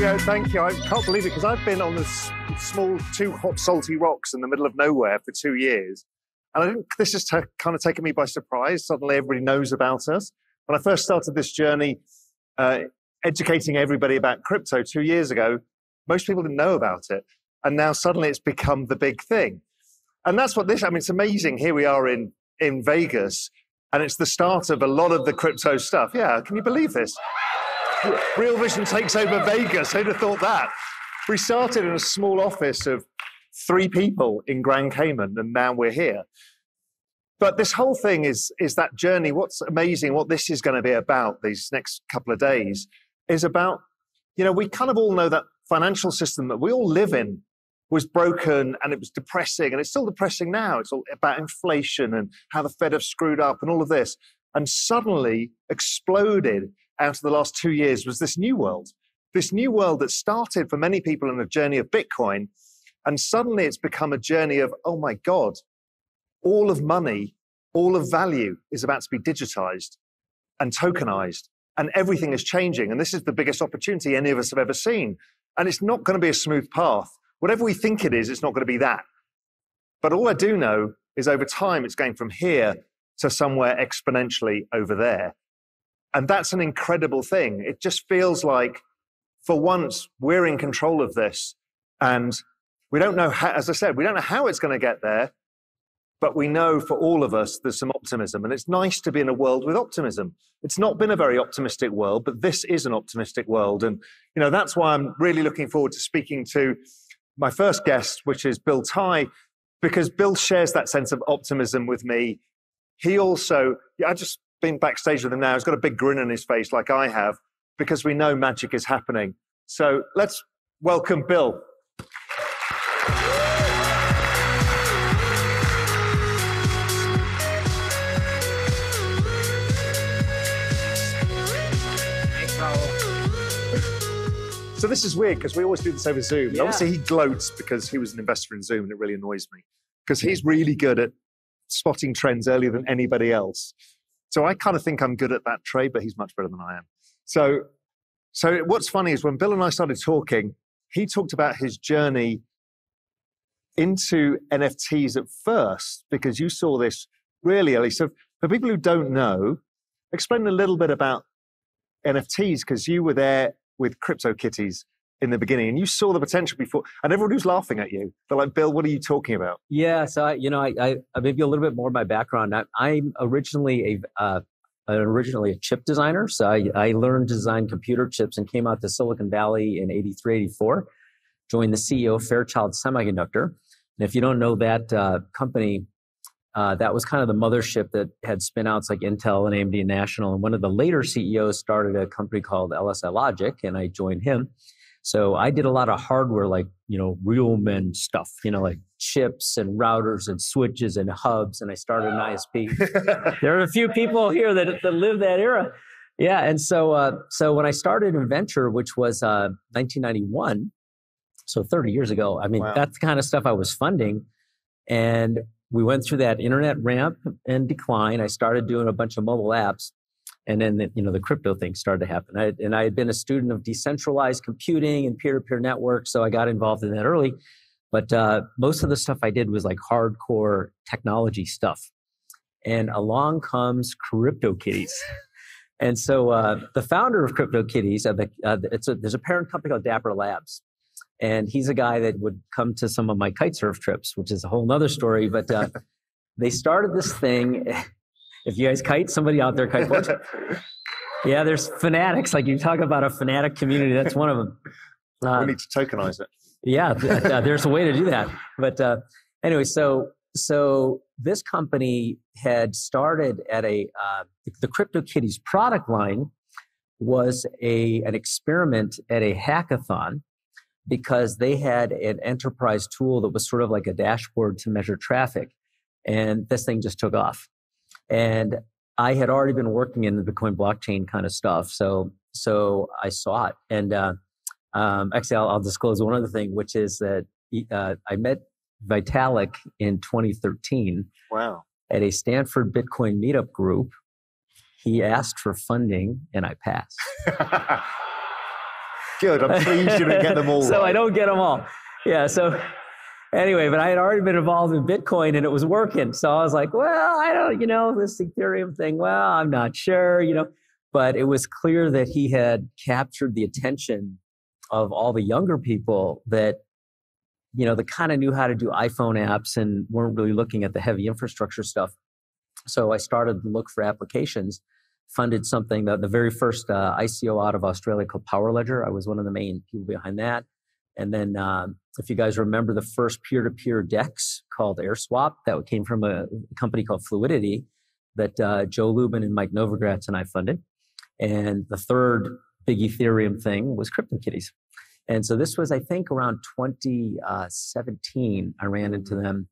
Thank you. I can't believe it because I've been on this small, two hot, salty rocks in the middle of nowhere for two years. And I think this has t- kind of taken me by surprise. Suddenly everybody knows about us. When I first started this journey, uh, educating everybody about crypto two years ago, most people didn't know about it. And now suddenly it's become the big thing. And that's what this, I mean, it's amazing. Here we are in, in Vegas, and it's the start of a lot of the crypto stuff. Yeah, can you believe this? Real Vision takes over Vegas. Who'd have thought that? We started in a small office of three people in Grand Cayman, and now we're here. But this whole thing is, is that journey. What's amazing, what this is going to be about these next couple of days, is about, you know, we kind of all know that financial system that we all live in was broken and it was depressing, and it's still depressing now. It's all about inflation and how the Fed have screwed up and all of this. And suddenly exploded out of the last two years was this new world. This new world that started for many people in a journey of Bitcoin. And suddenly it's become a journey of, oh my God, all of money, all of value is about to be digitized and tokenized. And everything is changing. And this is the biggest opportunity any of us have ever seen. And it's not going to be a smooth path. Whatever we think it is, it's not going to be that. But all I do know is over time, it's going from here to somewhere exponentially over there. And that's an incredible thing. It just feels like for once we're in control of this. And we don't know how, as I said, we don't know how it's going to get there, but we know for all of us there's some optimism. And it's nice to be in a world with optimism. It's not been a very optimistic world, but this is an optimistic world. And, you know, that's why I'm really looking forward to speaking to my first guest, which is Bill Tai, because Bill shares that sense of optimism with me. He also, yeah, I just been backstage with him now. He's got a big grin on his face, like I have, because we know magic is happening. So let's welcome Bill. So this is weird because we always do this over Zoom. Yeah. Obviously, he gloats because he was an investor in Zoom, and it really annoys me because he's really good at spotting trends earlier than anybody else. So I kind of think I'm good at that trade, but he's much better than I am. So, so what's funny is when Bill and I started talking, he talked about his journey into NFTs at first because you saw this really early. So for people who don't know, explain a little bit about NFTs because you were there with CryptoKitties in the beginning and you saw the potential before and everyone was laughing at you. They're like, Bill, what are you talking about? Yeah, so I, you know, I, I, I maybe a little bit more of my background. I, I'm originally a uh, originally a chip designer, so I, I learned to design computer chips and came out to Silicon Valley in 83, 84. Joined the CEO of Fairchild Semiconductor, and if you don't know that uh, company, uh, that was kind of the mothership that had spin-outs like Intel and AMD National. And one of the later CEOs started a company called LSI Logic, and I joined him. So I did a lot of hardware, like, you know, real men stuff, you know, like chips and routers and switches and hubs. And I started an ISP. there are a few people here that, that live that era. Yeah. And so, uh, so when I started Inventure, which was uh, 1991, so 30 years ago, I mean, Wow. that's the kind of stuff I was funding. And we went through that internet ramp and decline. I started doing a bunch of mobile apps and then the, you know the crypto thing started to happen I, and i had been a student of decentralized computing and peer-to-peer networks so i got involved in that early but uh, most of the stuff i did was like hardcore technology stuff and along comes CryptoKitties. and so uh, the founder of CryptoKitties, uh, the, uh, it's a, there's a parent company called Dapper Labs. And he's a guy that would come to some of my kite surf trips, which is a whole nother story. But uh, they started this thing. If you guys kite, somebody out there kiteboards. Yeah, there's fanatics. Like you talk about a fanatic community, that's one of them. Uh, we need to tokenize it. yeah, th- uh, there's a way to do that. But uh, anyway, so so this company had started at a uh, the CryptoKitties product line was a an experiment at a hackathon because they had an enterprise tool that was sort of like a dashboard to measure traffic, and this thing just took off. And I had already been working in the Bitcoin blockchain kind of stuff, so so I saw it, and uh, um, actually, I'll, I'll disclose one other thing, which is that uh, I met Vitalik in 2013 Wow. at a Stanford Bitcoin meetup group. He asked for funding, and I passed. Good. I'm pleased you didn't get them all. so right. I don't get them all. Yeah. So anyway, but I had already been involved in Bitcoin and it was working. So I was like, well, I don't, you know, this Ethereum thing. Well, I'm not sure, you know. But it was clear that he had captured the attention of all the younger people that you know, that kind of knew how to do iPhone apps and weren't really looking at the heavy infrastructure stuff. So I started to look for applications, funded something that the very first uh, ICO out of Australia called Power Ledger. I was one of the main people behind that. And then, um, if you guys remember the first peer to peer DEX called AirSwap, that came from a company called Fluidity that uh, Joe Lubin and Mike Novogratz and I funded. And the third big Ethereum thing was CryptoKitties. And so this was, I think, around 2017. I ran into them,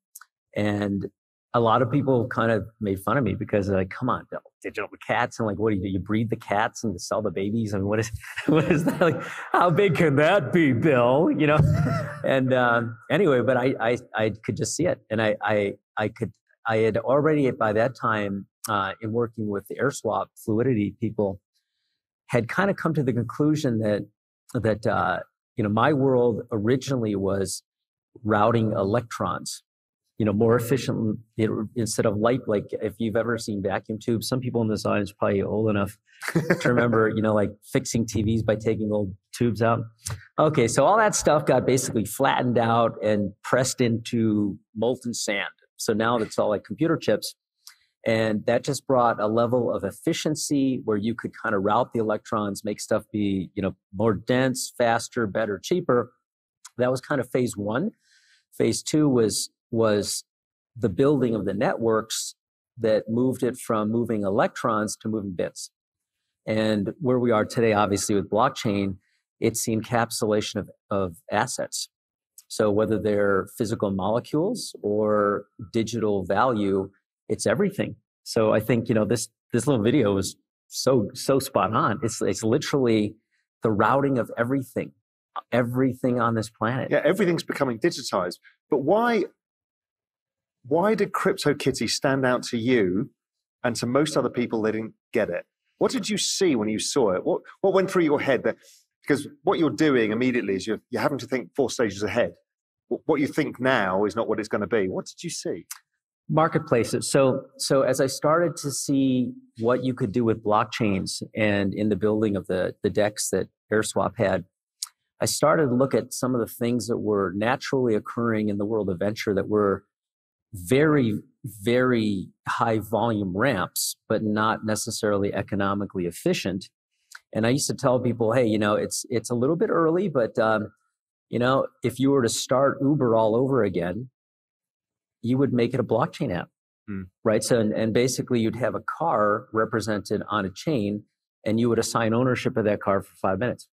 and a lot of people kind of made fun of me because they're like, "Come on, Bill, digital cats, and like, what do you do? You breed the cats and you sell the babies? Mean, what is what is that? Like, how big can that be, Bill? You know?" and um, anyway, but I, I I could just see it, and I I I could I had already by that time uh, in working with the AirSwap fluidity people had kind of come to the conclusion that that uh, you know, my world originally was routing electrons, you know, more efficient instead of light. Like if you've ever seen vacuum tubes, some people in this audience probably old enough to remember, you know, like fixing TVs by taking old tubes out. Okay, so all that stuff got basically flattened out and pressed into molten sand. So now it's all like computer chips. And that just brought a level of efficiency where you could kind of route the electrons, make stuff be, you know, more dense, faster, better, cheaper. That was kind of phase one. Phase two was, was the building of the networks that moved it from moving electrons to moving bits. And where we are today, obviously with blockchain, it's the encapsulation of, of assets. So whether they're physical molecules or digital value, it's everything. So I think, you know, this, this little video is so, so spot on. It's, it's literally the routing of everything, everything on this planet. Yeah, everything's becoming digitized. But why, why did CryptoKitty stand out to you and to most other people that didn't get it? What did you see when you saw it? What, what went through your head? That, because what you're doing immediately is you're, you're having to think four stages ahead. What you think now is not what it's going to be. What did you see? marketplaces so so as i started to see what you could do with blockchains and in the building of the the DEX that airswap had i started to look at some of the things that were naturally occurring in the world of venture that were very very high volume ramps but not necessarily economically efficient and i used to tell people hey you know it's it's a little bit early but um, you know if you were to start uber all over again you would make it a blockchain app, mm. right? So, and, and basically you'd have a car represented on a chain and you would assign ownership of that car for five minutes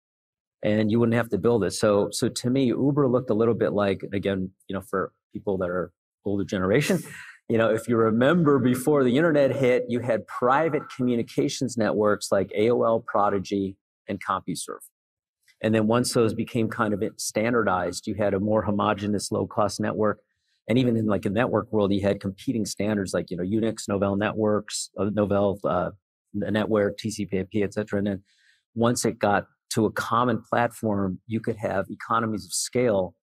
and you wouldn't have to build it. So, so to me, Uber looked a little bit like, again, you know, for people that are older generation, you know, if you remember before the internet hit, you had private communications networks like AOL, Prodigy, and CompuServe. And then once those became kind of standardized, you had a more homogeneous low cost network and even in like a network world, you had competing standards like you know Unix, Novell networks, uh, Novell uh, network, TCP/IP, et cetera. And then once it got to a common platform, you could have economies of scale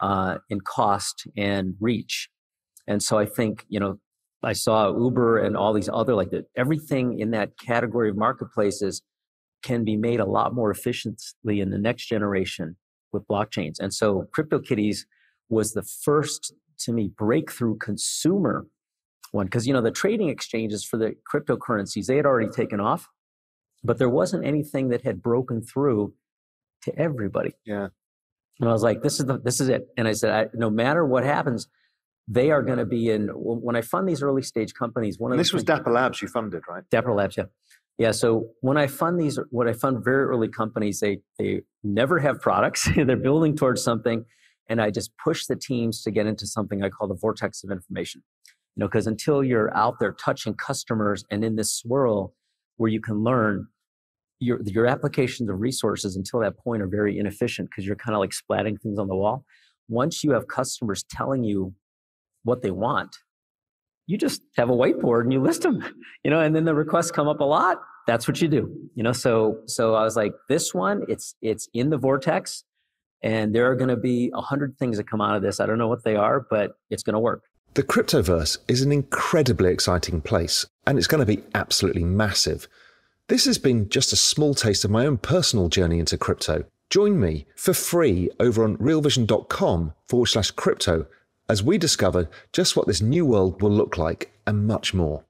uh, in cost and reach. And so I think you know I saw Uber and all these other like the, everything in that category of marketplaces can be made a lot more efficiently in the next generation with blockchains. And so CryptoKitties was the first to me breakthrough consumer one because you know the trading exchanges for the cryptocurrencies they had already taken off but there wasn't anything that had broken through to everybody. Yeah. And i was like this is the this is it. And i said I, no matter what happens they are going to be in when i fund these early stage companies one of this was dapper labs you funded right dapper labs yeah yeah so when i fund these when i fund very early companies they they never have products they're building towards something and I just push the teams to get into something I call the vortex of information. You know, because until you're out there touching customers and in this swirl where you can learn, your your applications of resources until that point are very inefficient because you're kind of like splatting things on the wall. Once you have customers telling you what they want, you just have a whiteboard and you list them, you know, and then the requests come up a lot that's what you do. You know, so so I was like, this one, it's it's in the vortex, and there are going to be a hundred things that come out of this. I don't know what they are, but it's going to work. The cryptoverse is an incredibly exciting place, and it's going to be absolutely massive. This has been just a small taste of my own personal journey into crypto. Join me for free over on realvision.com forward slash crypto as we discover just what this new world will look like and much more.